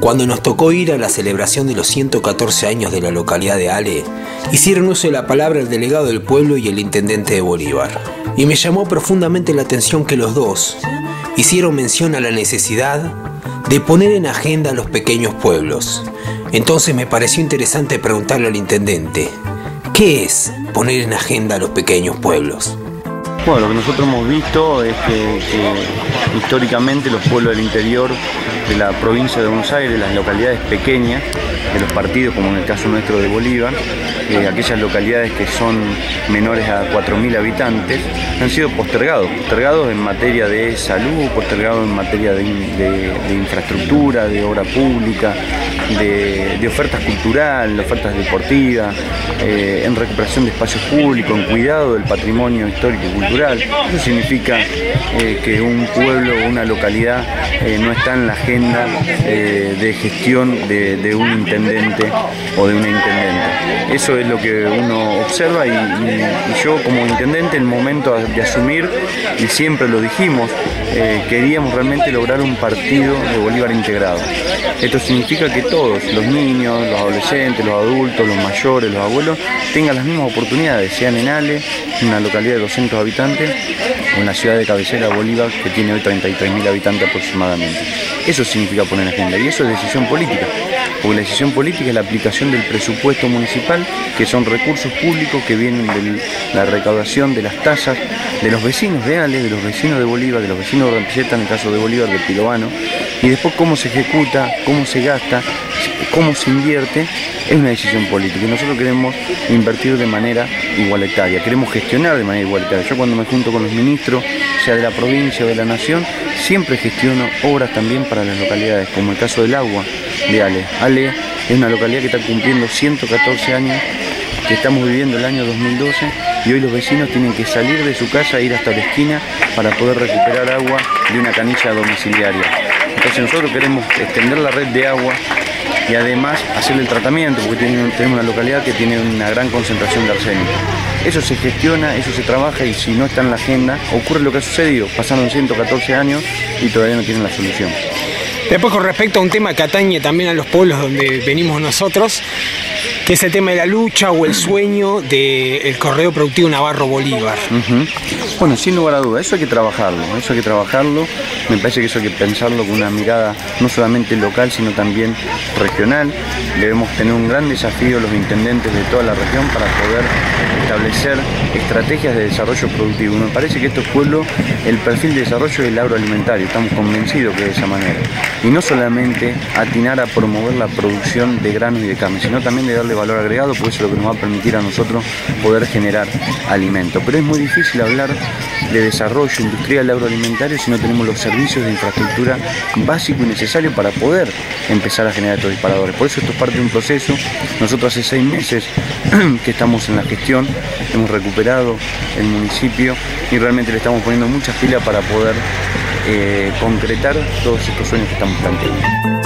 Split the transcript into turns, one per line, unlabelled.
Cuando nos tocó ir a la celebración de los 114 años de la localidad de Ale, hicieron uso de la palabra el delegado del pueblo y el intendente de Bolívar. Y me llamó profundamente la atención que los dos hicieron mención a la necesidad de poner en agenda a los pequeños pueblos. Entonces me pareció interesante preguntarle al intendente, ¿qué es poner en agenda a los pequeños pueblos?
Bueno, lo que nosotros hemos visto es que, históricamente los pueblos del interior de la provincia de Buenos Aires, las localidades pequeñas, de los partidos, como en el caso nuestro de Bolívar, eh, aquellas localidades que son menores a 4.000 habitantes, han sido postergados, postergados en materia de salud, postergados en materia de, infraestructura, de obra pública, de, ofertas culturales, de ofertas deportivas, eh, en recuperación de espacios públicos, en cuidado del patrimonio histórico y cultural. Eso significa eh, que un pueblo, una localidad no está en la agenda de gestión de, un intendente o de una intendente. Eso es lo que uno observa y, yo como intendente en el momento de asumir, y siempre lo dijimos, eh, queríamos realmente lograr un partido de Bolívar integrado. Esto significa que todos, los niños, los adolescentes, los adultos, los mayores, los abuelos, tengan las mismas oportunidades, sean en Ale, una localidad de 200 habitantes, o en la ciudad de cabecera Bolívar, que tiene hoy 33.000 habitantes aproximadamente. Eso significa poner agenda y eso es decisión política porque la decisión política es la aplicación del presupuesto municipal, que son recursos públicos que vienen de la recaudación de las tasas de los vecinos de Ale, de los vecinos de Bolívar, de los vecinos de Rampilleta, en el caso de Bolívar, de Pilovano, y después cómo se ejecuta, cómo se gasta, cómo se invierte, es una decisión política. Y nosotros queremos invertir de manera igualitaria, queremos gestionar de manera igualitaria. Yo cuando me junto con los ministros, sea de la provincia o de la nación, siempre gestiono obras también para las localidades, como el caso del agua de Ale. Ale es una localidad que está cumpliendo 114 años, que estamos viviendo el año 2012 y hoy los vecinos tienen que salir de su casa e ir hasta la esquina para poder recuperar agua de una canilla domiciliaria. Entonces nosotros queremos extender la red de agua y además hacer el tratamiento, porque tenemos una localidad que tiene una gran concentración de arsénico. Eso se gestiona, eso se trabaja y si no está en la agenda, ocurre lo que ha sucedido. Pasaron 114 años y todavía no tienen la solución.
Después con respecto a un tema que atañe también a los pueblos donde venimos nosotros, que es el tema de la lucha o el sueño del correo productivo Navarro Bolívar.
Bueno, sin lugar a duda, eso hay que trabajarlo, eso hay que trabajarlo, me parece que eso hay que pensarlo con una mirada no solamente local, sino también regional. Debemos tener un gran desafío los intendentes de toda la región para poder establecer estrategias de desarrollo productivo. Me parece que estos pueblos, el perfil de desarrollo es el agroalimentario, estamos convencidos que de esa manera. Y no solamente atinar a promover la producción de granos y de carne, sino también de darle valor agregado, porque eso es lo que nos va a permitir a nosotros poder generar alimento. Pero es muy difícil hablar de desarrollo industrial agroalimentario si no tenemos los servicios de infraestructura básico y necesario para poder empezar a generar estos disparadores. Por eso esto es parte de un proceso. Nosotros hace seis meses que estamos en la gestión, hemos recuperado el municipio y realmente le estamos poniendo muchas pilas para poder eh, concretar todos estos sueños que estamos planteando.